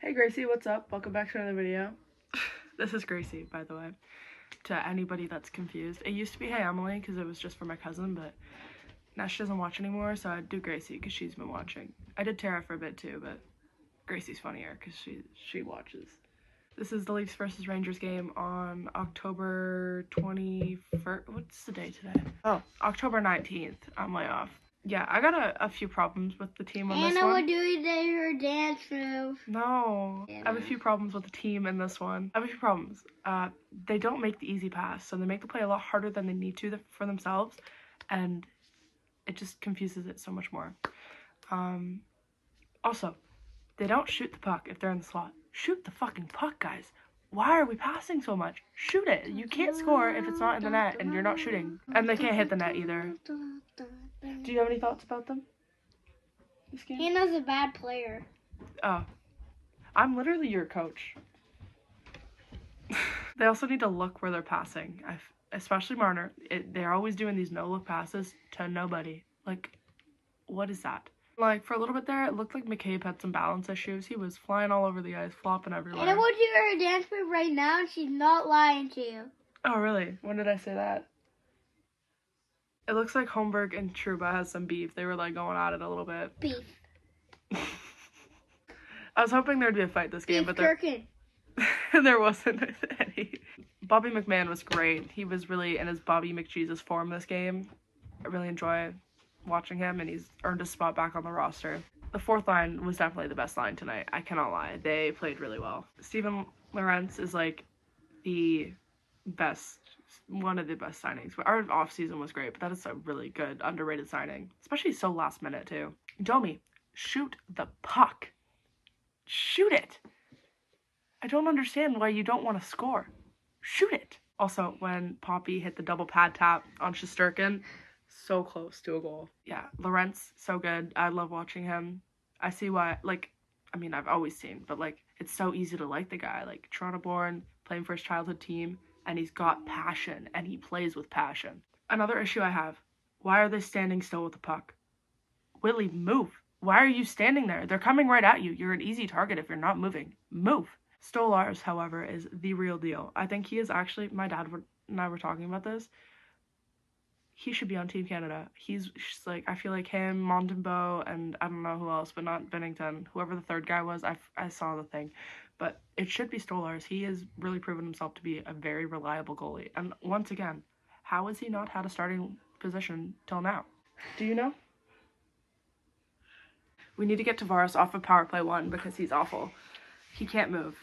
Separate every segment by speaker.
Speaker 1: Hey Gracie, what's up? Welcome back to another video. this is Gracie, by the way. To anybody that's confused. It used to be Hey Emily because it was just for my cousin, but now she doesn't watch anymore, so I'd do Gracie because she's been watching. I did Tara for a bit too, but Gracie's funnier because she, she watches. This is the Leafs versus Rangers game on October 21st. What's the day today? Oh, October 19th. I'm way off. Yeah, I got a, a few problems with the team on this
Speaker 2: Anna,
Speaker 1: one.
Speaker 2: we're doing her dance move.
Speaker 1: No, I have a few problems with the team in this one. I have a few problems. Uh, they don't make the easy pass, so they make the play a lot harder than they need to for themselves, and it just confuses it so much more. Um, also, they don't shoot the puck if they're in the slot. Shoot the fucking puck, guys. Why are we passing so much? Shoot it. You can't score if it's not in the net and you're not shooting. And they can't hit the net either. Do you have any thoughts about them? This game?
Speaker 2: Hannah's a bad player.
Speaker 1: Oh. I'm literally your coach. they also need to look where they're passing. I've, especially Marner. It, they're always doing these no look passes to nobody. Like, what is that? Like, for a little bit there, it looked like McCabe had some balance issues. He was flying all over the ice, flopping everywhere.
Speaker 2: Anna will do her dance move right now, and she's not lying to you.
Speaker 1: Oh, really? When did I say that? It looks like Holmberg and Trouba has some beef. They were like going at it a little bit.
Speaker 2: Beef.
Speaker 1: I was hoping there'd be a fight this game,
Speaker 2: Beef
Speaker 1: but there there wasn't any. Bobby McMann was great. He was really in his Bobby McJesus form this game. I really enjoy watching him, and he's earned a spot back on the roster. The fourth line was definitely the best line tonight. I cannot lie. They played really well. Steven Lorentz is like the best, one of the best signings. Our off season was great, but that is a really good, underrated signing, especially so last minute too. Domi, shoot the puck. Shoot it. I don't understand why you don't want to score. Shoot it. Also, when Poppy hit the double pad tap on Shesterkin, so close to a goal. Yeah, Lorentz, so good. I love watching him. I see why, like, I mean, I've always seen, but like, it's so easy to like the guy. Like, Toronto born, playing for his childhood team, and he's got passion, and he plays with passion. Another issue I have why are they standing still with the puck? Willie, move. Why are you standing there? They're coming right at you. You're an easy target if you're not moving. Move. Stolarz, however, is the real deal. I think he is actually, my dad and I were talking about this. He should be on Team Canada. He's like, I feel like him, Montembeault, and I don't know who else, but not Binnington. Whoever the third guy was, I, I saw the thing. But it should be Stolarz. He has really proven himself to be a very reliable goalie. And once again, how has he not had a starting position till now? Do you know? We need to get Tavares off of power play one because he's awful. He can't move.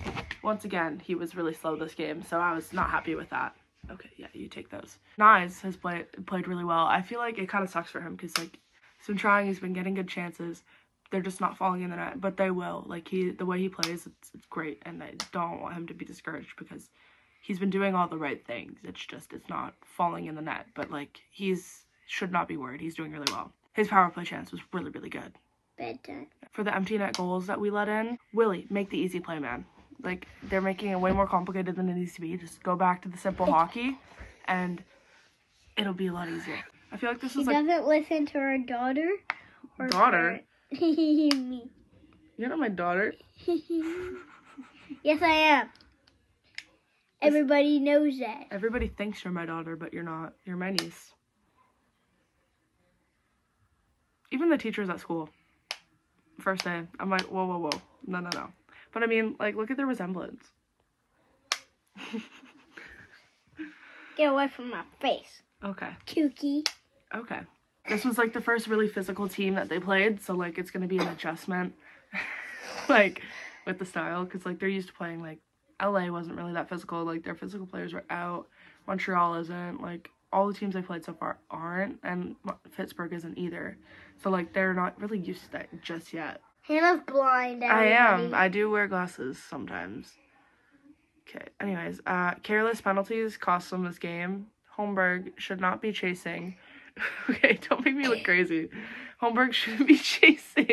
Speaker 1: Once again, he was really slow this game, so I was not happy with that. Okay, yeah, you take those. Knies has played played really well. I feel like it kind of sucks for him because like he's been trying, he's been getting good chances. They're just not falling in the net, but they will. Like he, the way he plays, it's, it's great, and I don't want him to be discouraged because he's been doing all the right things. It's just it's not falling in the net, but like he's should not be worried. He's doing really well. His power play chance was really really good
Speaker 2: Bedtime.
Speaker 1: for the empty net goals that we let in, Willie, make the easy play, man. Like they're making it way more complicated than it needs to be. Just go back to the simple hockey, and it'll be a lot easier. I feel like this
Speaker 2: She
Speaker 1: is like
Speaker 2: doesn't listen to her daughter. Or
Speaker 1: Daughter?
Speaker 2: Me.
Speaker 1: you're not my daughter.
Speaker 2: yes, I am. Everybody knows that.
Speaker 1: Everybody thinks you're my daughter, but you're not. You're my niece. Even the teachers at school. First day, I'm like, whoa, whoa, whoa, no, no, no. But I mean, like, look at the resemblance.
Speaker 2: Get away from my face.
Speaker 1: Okay.
Speaker 2: Kooky.
Speaker 1: Okay. This was like the first really physical team that they played, so like it's gonna be an adjustment, like with the style, because like they're used to playing like LA wasn't really that physical. Like their physical players were out. Montreal isn't. Like all the teams they played so far aren't, and Pittsburgh isn't either. So like they're not really used to that just yet.
Speaker 2: Hannah's blind.
Speaker 1: I am. I do wear glasses sometimes. Okay. Anyways, uh, careless penalties cost them this game. Holmberg should not be chasing. okay, don't make me look crazy. Holmberg shouldn't be chasing.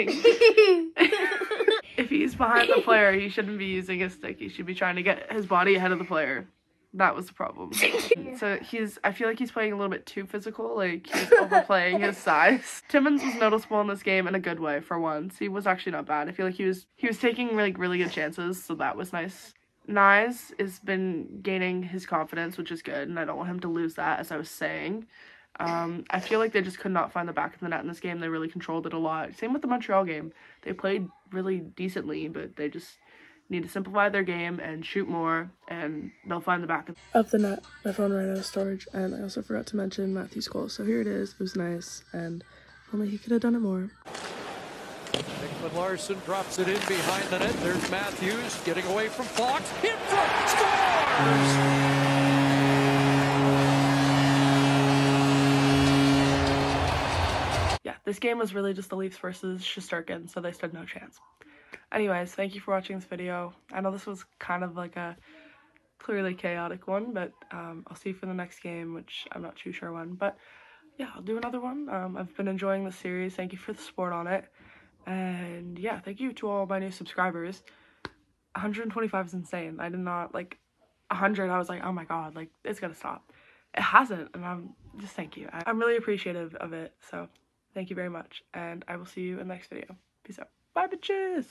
Speaker 1: if he's behind the player, he shouldn't be using his stick. He should be trying to get his body ahead of the player. That was the problem. so he's I feel like he's playing a little bit too physical, like he's overplaying his size. Timmins was noticeable in this game in a good way for once. He was actually not bad. I feel like he was he was taking like really good chances, so that was nice. Knies has been gaining his confidence, which is good, and I don't want him to lose that, as I was saying. Um, I feel like they just could not find the back of the net in this game. They really controlled it a lot. Same with the Montreal game. They played really decently, but they just need to simplify their game and shoot more, and they'll find the back
Speaker 3: of the net. My phone ran out of storage, and I also forgot to mention Matthews' goal. So here it is. It was nice, and only he could have done it more.
Speaker 4: Nicklas Larsson drops it in behind the net. There's Matthews getting away from Fox. In front, scores!
Speaker 1: This game was really just the Leafs versus Shesterkin, so they stood no chance. Anyways, thank you for watching this video. I know this was kind of like a clearly chaotic one, but um, I'll see you for the next game, which I'm not too sure when. But yeah, I'll do another one. Um, I've been enjoying the series. Thank you for the support on it. And yeah, thank you to all my new subscribers. 125 is insane. I did not, like, 100, I was like, oh my god, like, it's gonna stop. It hasn't, and I'm just thank you. I, I'm really appreciative of it, so Thank you very much, and I will see you in the next video. Peace out. Bye, bitches!